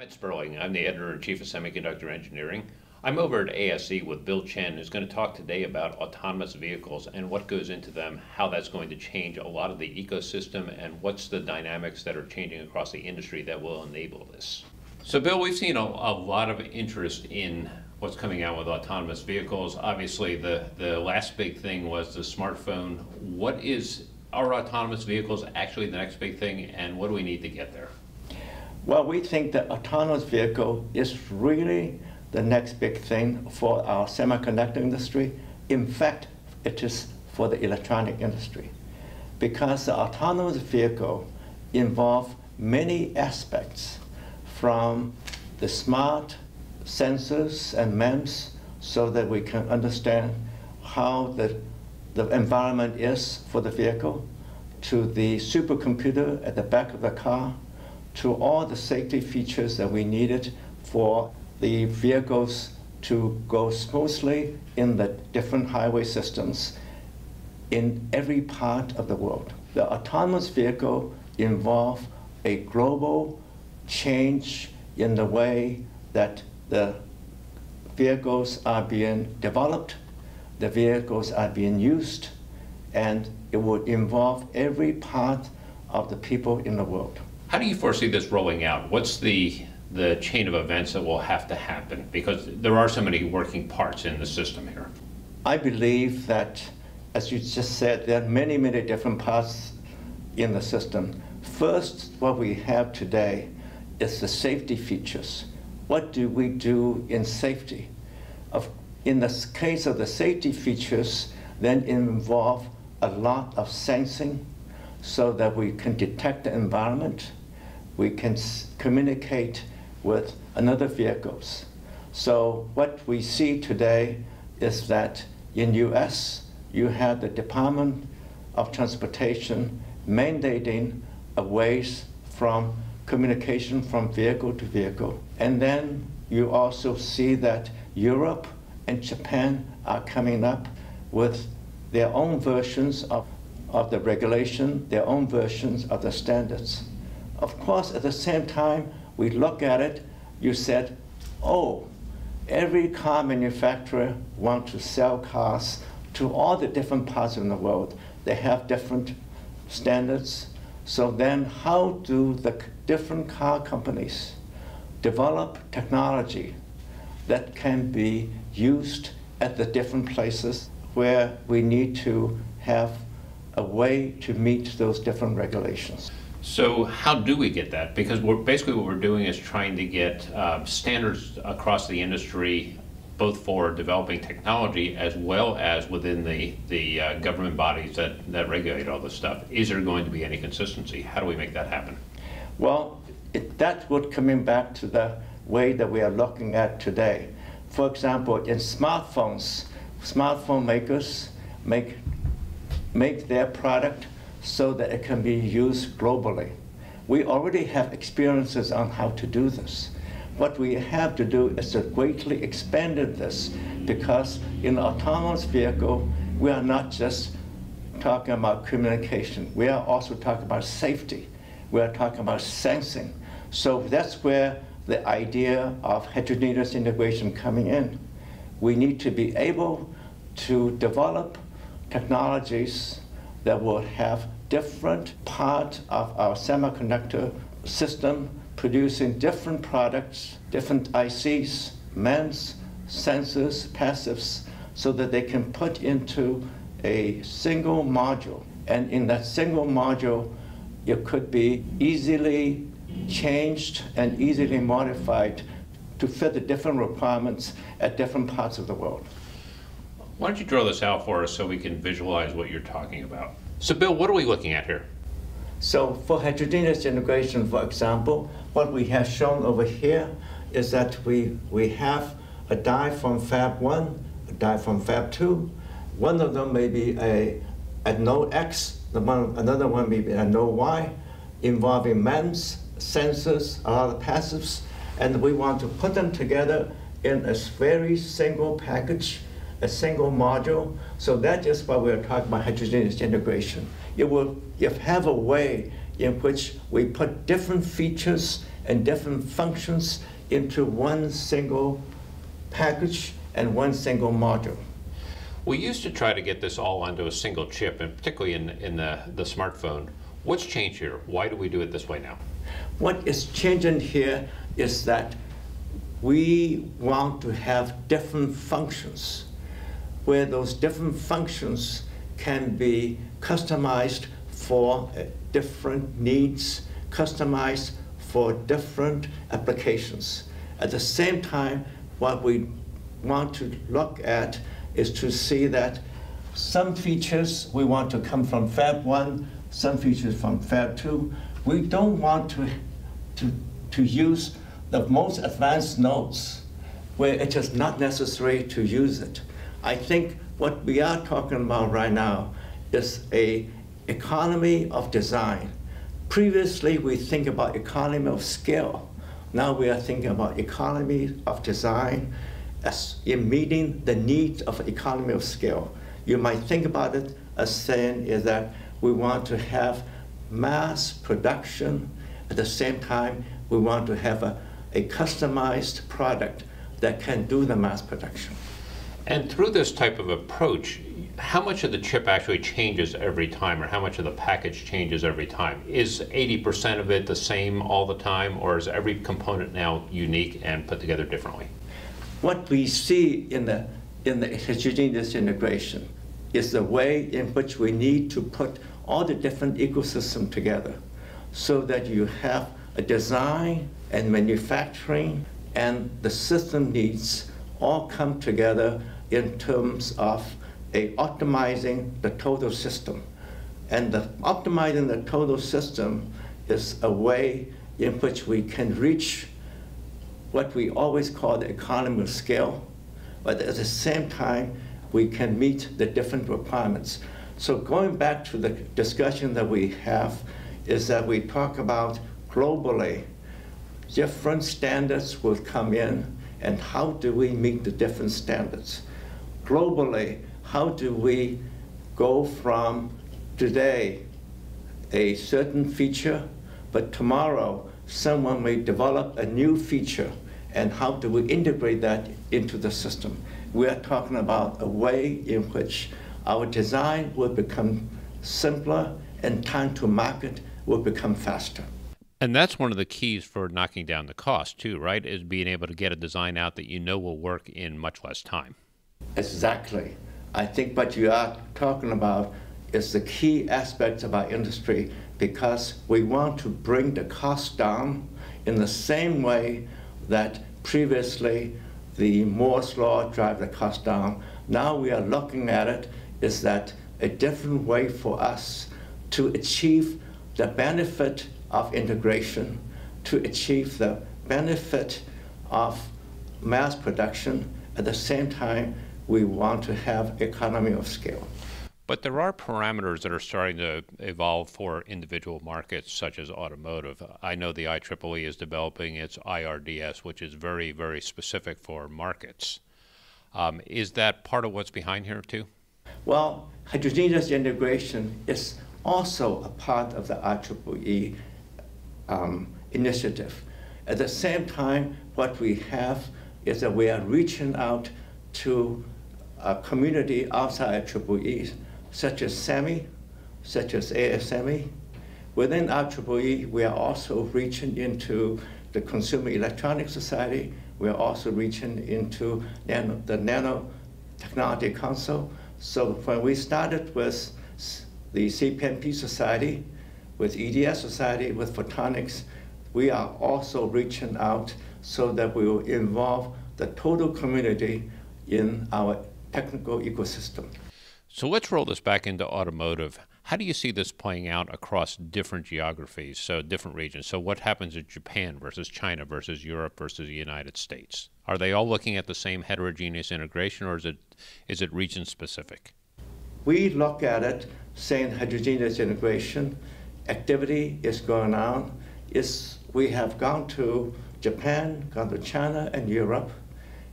I'm Ed Sperling. I'm the editor in chief of Semiconductor Engineering. I'm over at ASE with Bill Chen, who's going to talk today about autonomous vehicles and what goes into them, how that's going to change a lot of the ecosystem, and what's the dynamics that are changing across the industry that will enable this. So, Bill, we've seen a, a lot of interest in what's coming out with autonomous vehicles. Obviously, the, the last big thing was the smartphone. What is are autonomous vehicles actually the next big thing, and what do we need to get there? Well, we think that autonomous vehicle is really the next big thing for our semiconductor industry. In fact, it is for the electronic industry because the autonomous vehicle involves many aspects from the smart sensors and MEMS so that we can understand how the, the environment is for the vehicle, to the supercomputer at the back of the car, to all the safety features that we needed for the vehicles to go smoothly in the different highway systems in every part of the world. The autonomous vehicle involve a global change in the way that the vehicles are being developed, the vehicles are being used, and it would involve every part of the people in the world. How do you foresee this rolling out? What's the the chain of events that will have to happen? Because there are so many working parts in the system here. I believe that, as you just said, there are many, many different parts in the system. First, what we have today is the safety features. What do we do in safety? Of, in the case of the safety features, then involve a lot of sensing so that we can detect the environment, we can communicate with another vehicles. So what we see today is that in US, you have the Department of Transportation mandating a ways from communication from vehicle to vehicle. And then you also see that Europe and Japan are coming up with their own versions of, of the regulation, their own versions of the standards. Of course, at the same time, we look at it, you said, oh, every car manufacturer wants to sell cars to all the different parts of the world. They have different standards. So then how do the different car companies develop technology that can be used at the different places where we need to have a way to meet those different regulations? So how do we get that? Because we're, basically what we're doing is trying to get uh, standards across the industry, both for developing technology as well as within the, the uh, government bodies that, that regulate all this stuff. Is there going to be any consistency? How do we make that happen? Well, it, that would coming back to the way that we are looking at today. For example, in smartphones, smartphone makers make, make their product so that it can be used globally. We already have experiences on how to do this. What we have to do is to greatly expand this because in autonomous vehicle, we are not just talking about communication. We are also talking about safety. We are talking about sensing. So that's where the idea of heterogeneous integration coming in. We need to be able to develop technologies that will have different part of our semiconductor system producing different products, different ICs, MEMS, sensors, passives, so that they can put into a single module. And in that single module, it could be easily changed and easily modified to fit the different requirements at different parts of the world. Why don't you draw this out for us so we can visualize what you're talking about? So Bill, what are we looking at here? So for heterogeneous integration, for example, what we have shown over here is that we, we have a die from Fab 1, a die from Fab 2. One of them may be a, a node X, the one, another one may be a node Y, involving MEMS, sensors, a lot of passives, and we want to put them together in a very single package a single module. So that is why we're talking about heterogeneous integration. It will if have a way in which we put different features and different functions into one single package and one single module. We used to try to get this all onto a single chip, and particularly in, in the, the smartphone. What's changed here? Why do we do it this way now? What is changing here is that we want to have different functions, where those different functions can be customized for uh, different needs, customized for different applications. At the same time, what we want to look at is to see that some features we want to come from Fab 1, some features from Fab 2. We don't want to, to, to use the most advanced nodes where it is not necessary to use it. I think what we are talking about right now is a economy of design. Previously, we think about economy of scale. Now we are thinking about economy of design as in meeting the needs of economy of scale. You might think about it as saying is that we want to have mass production. At the same time, we want to have a, a customized product that can do the mass production. And through this type of approach, how much of the chip actually changes every time, or how much of the package changes every time? Is 80% of it the same all the time, or is every component now unique and put together differently? What we see in the, in the heterogeneous integration is the way in which we need to put all the different ecosystems together so that you have a design and manufacturing and the system needs all come together in terms of a optimizing the total system. And the optimizing the total system is a way in which we can reach what we always call the economy of scale, but at the same time, we can meet the different requirements. So going back to the discussion that we have is that we talk about globally, different standards will come in and how do we meet the different standards? Globally, how do we go from today a certain feature, but tomorrow someone may develop a new feature, and how do we integrate that into the system? We are talking about a way in which our design will become simpler and time to market will become faster. And that's one of the keys for knocking down the cost, too, right? Is being able to get a design out that you know will work in much less time. Exactly. I think what you are talking about is the key aspects of our industry because we want to bring the cost down in the same way that previously the Moore's law drive the cost down. Now we are looking at it is that a different way for us to achieve the benefit of integration, to achieve the benefit of mass production. At the same time, we want to have economy of scale. But there are parameters that are starting to evolve for individual markets, such as automotive. I know the IEEE is developing its IRDS, which is very, very specific for markets. Um, is that part of what's behind here, too? Well, heterogeneous integration is also a part of the IEEE um, initiative. At the same time, what we have is that we are reaching out to a community outside IEEE such as SEMI, such as ASME. Within IEEE, we are also reaching into the Consumer Electronics Society. We are also reaching into nano, the Nanotechnology Council. So when we started with the CPMT Society, with EDS Society, with Photonics, we are also reaching out so that we will involve the total community in our technical ecosystem. So let's roll this back into automotive. How do you see this playing out across different geographies, so different regions? So what happens in Japan versus China versus Europe versus the United States? Are they all looking at the same heterogeneous integration, or is it is it region specific? We look at it saying heterogeneous integration activity is going on. Is we have gone to Japan, gone to China and Europe,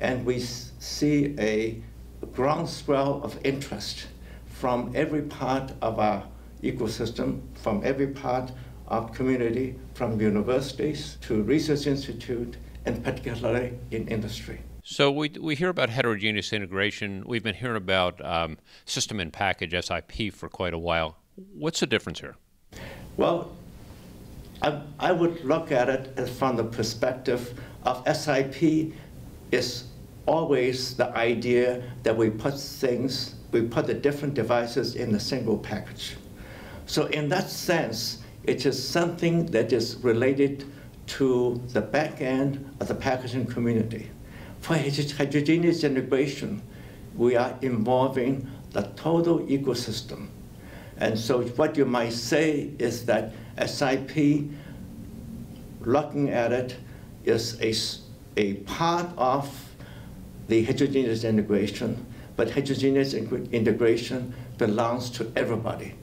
and we see a groundswell of interest from every part of our ecosystem, from every part of community from universities to research institute and particularly in industry. So we, we hear about heterogeneous integration. We've been hearing about um, system in package SIP for quite a while. What's the difference here? Well, I, I would look at it from the perspective of SIP is always the idea that we put things, we put the different devices in a single package. So in that sense, it is something that is related to the back end of the packaging community. For heterogeneous integration, we are involving the total ecosystem. And so what you might say is that SIP, looking at it, is a, a part of the heterogeneous integration, but heterogeneous integration belongs to everybody.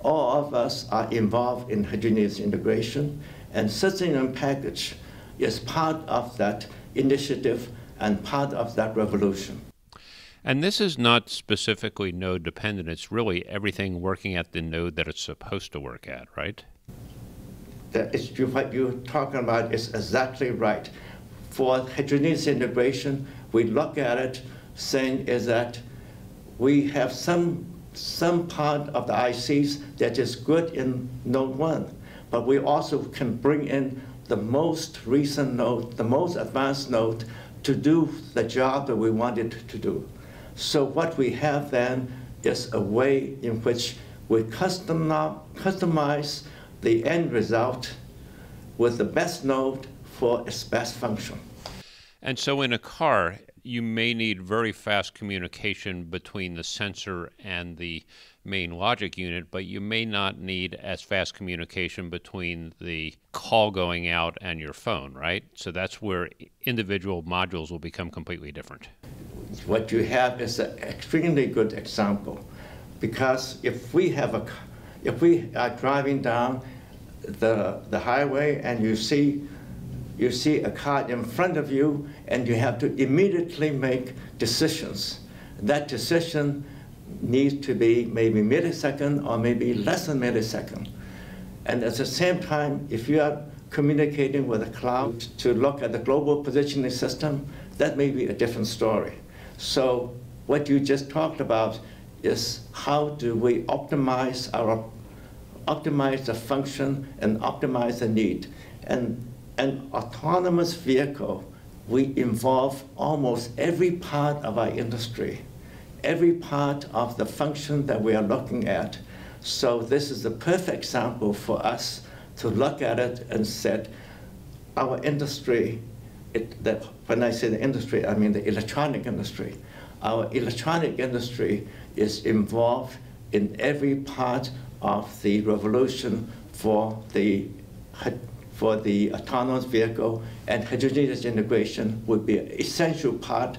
All of us are involved in heterogeneous integration, and and Package is part of that initiative and part of that revolution. And this is not specifically node dependent. It's really everything working at the node that it's supposed to work at, right? That is, what you're talking about is exactly right. For heterogeneous integration, we look at it saying is that we have some, some part of the ICs that is good in node one, but we also can bring in the most recent node, the most advanced node to do the job that we wanted to do. So what we have then is a way in which we custom customize the end result with the best node for its best function. And so in a car, you may need very fast communication between the sensor and the main logic unit, but you may not need as fast communication between the call going out and your phone, right? So that's where individual modules will become completely different. What you have is an extremely good example because if we have a, if we are driving down the, the highway and you see you see a car in front of you and you have to immediately make decisions. That decision needs to be maybe millisecond or maybe less than millisecond. And at the same time, if you are communicating with a cloud to look at the global positioning system, that may be a different story. So what you just talked about is how do we optimize our optimize the function and optimize the need. And an autonomous vehicle, we involve almost every part of our industry every part of the function that we are looking at. So this is the perfect example for us to look at it and said, our industry, it, that, when I say the industry, I mean the electronic industry. Our electronic industry is involved in every part of the revolution for the, for the autonomous vehicle, and heterogeneous integration would be an essential part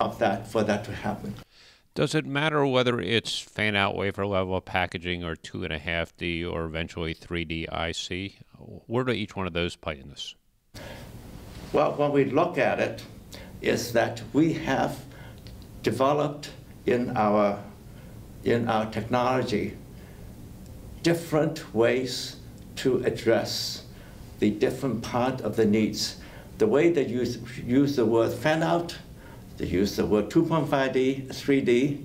of that for that to happen. Does it matter whether it's fan out wafer level packaging or 2.5D or eventually 3D IC? Where do each one of those play in this? Well, when we look at it, is that we have developed in our, in our technology different ways to address the different part of the needs. The way they you use the word fan out they use the word 2.5D, 3D.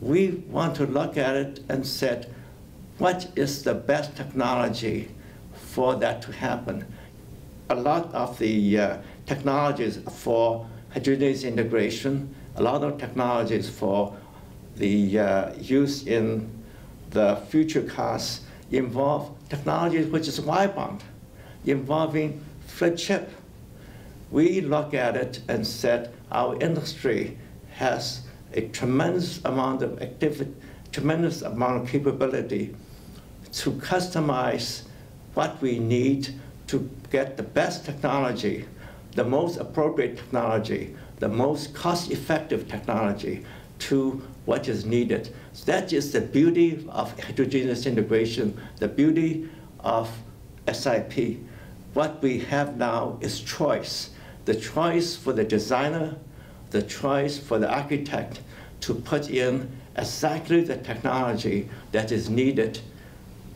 We want to look at it and said, what is the best technology for that to happen? A lot of the uh, technologies for heterogeneous integration, a lot of technologies for the uh, use in the future cars involve technologies which is wire bond, involving flip chip. We look at it and said, our industry has a tremendous amount of activity, tremendous amount of capability to customize what we need to get the best technology, the most appropriate technology, the most cost-effective technology to what is needed. So that is the beauty of heterogeneous integration, the beauty of SIP. What we have now is choice the choice for the designer, the choice for the architect to put in exactly the technology that is needed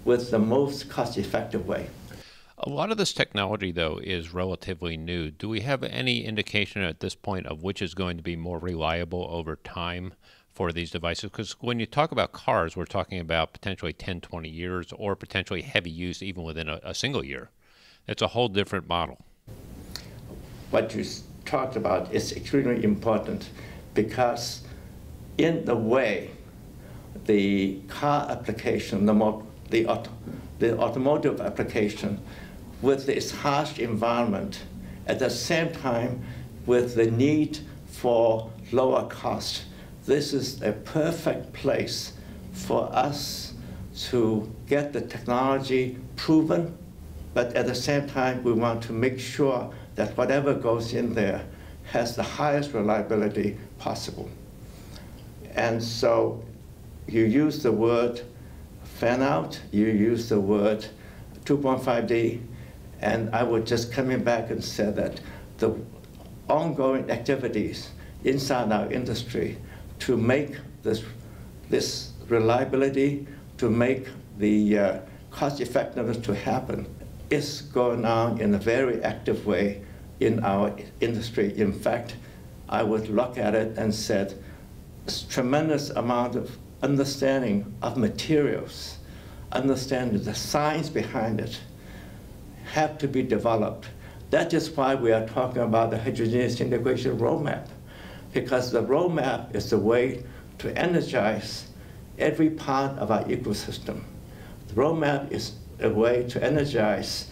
with the most cost-effective way. A lot of this technology, though, is relatively new. Do we have any indication at this point of which is going to be more reliable over time for these devices? Because when you talk about cars, we're talking about potentially 10, 20 years or potentially heavy use even within a, a single year. It's a whole different model. What you talked about is extremely important because, in the way, the car application, the, the, auto, the automotive application, with its harsh environment, at the same time with the need for lower cost, this is a perfect place for us to get the technology proven, but at the same time, we want to make sure that whatever goes in there has the highest reliability possible. And so you use the word fan out, you use the word 2.5D, and I would just coming back and say that the ongoing activities inside our industry to make this, this reliability, to make the uh, cost effectiveness to happen is going on in a very active way in our industry. In fact, I would look at it and said, tremendous amount of understanding of materials, understanding the science behind it, have to be developed. That is why we are talking about the heterogeneous integration roadmap, because the roadmap is the way to energize every part of our ecosystem. The roadmap is a way to energize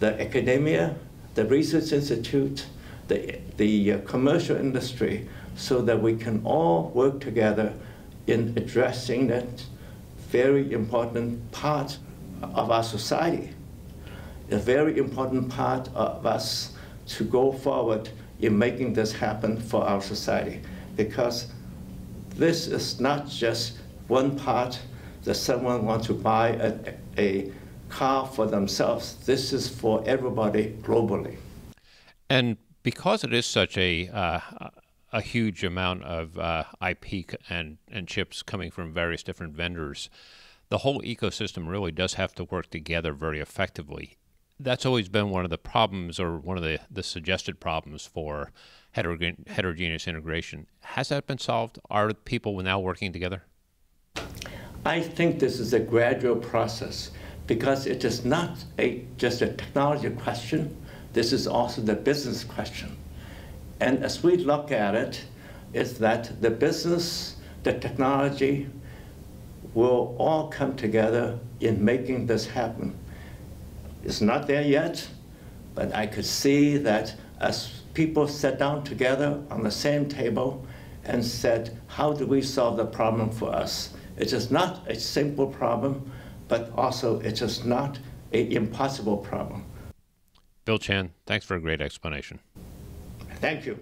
the academia, the research institute, the, the uh, commercial industry, so that we can all work together in addressing that very important part of our society, a very important part of us to go forward in making this happen for our society. Because this is not just one part that someone wants to buy a, a car for themselves. This is for everybody globally. And because it is such a uh, a huge amount of uh, IP and and chips coming from various different vendors, the whole ecosystem really does have to work together very effectively. That's always been one of the problems, or one of the, the suggested problems for heterogen- heterogeneous integration. Has that been solved? Are people now working together? I think this is a gradual process because it is not a, just a technology question, this is also the business question. And as we look at it, is that the business, the technology, will all come together in making this happen. It's not there yet, but I could see that as people sat down together on the same table and said, how do we solve the problem for us? It is not a simple problem, but also it is just not an impossible problem. Bill Chen, thanks for a great explanation. Thank you.